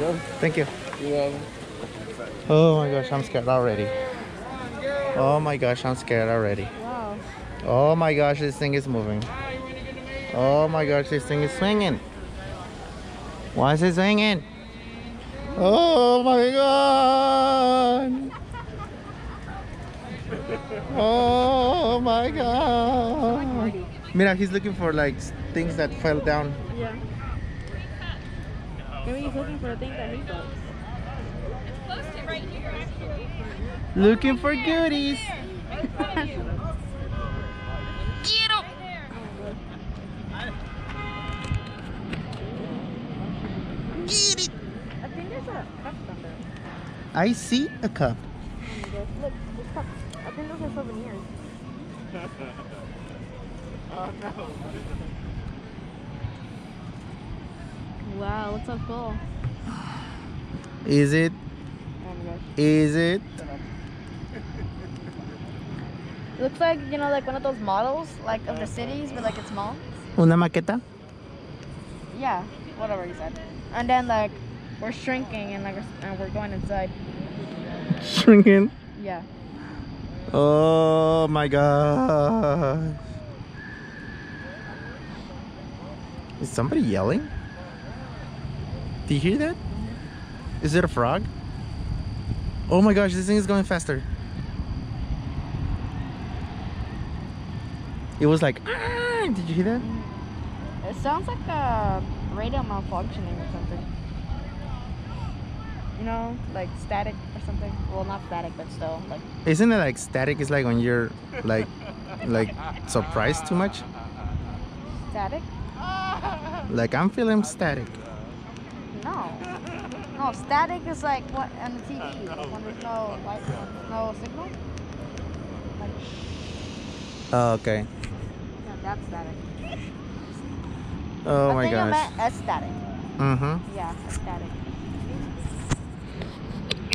Thank you. You're welcome. Oh my gosh, I'm scared already. Oh my gosh, I'm scared already. Wow. Oh my gosh, this thing is moving. Oh my gosh, this thing is swinging. Why is it swinging? Oh my god. Oh my god. Mira, he's looking for like things that fell down. Yeah. Maybe he's looking for a thing that he likes. Looking for goodies. I think there's a cup down there. I see a cup. Look, look, this cup. I think those are souvenirs. Oh no. Wow, looks so cool. Is it? Oh my gosh. Is it? Looks like, you know, like one of those models, like of the cities, but like it's small. Una maqueta? Yeah, whatever you said. And then like we're shrinking and like we're, and we're going inside. Shrinking. Yeah. Oh my god. Is somebody yelling? Do you hear that? Is it a frog? Oh my gosh, this thing is going faster. It was like, "Ah!" did you hear that? It sounds like a radio malfunctioning or something. You know, like static or something. Well, not static, but still like. Isn't it like static? Is like when you're like, like surprised too much. Static? Like I'm feeling static. No. No, static is like what on the TV when there's no light, no signal. Like, Oh, okay. yeah, that's static. Oh I my think gosh. meant aesthetic. Mm-hmm. Yeah, aesthetic.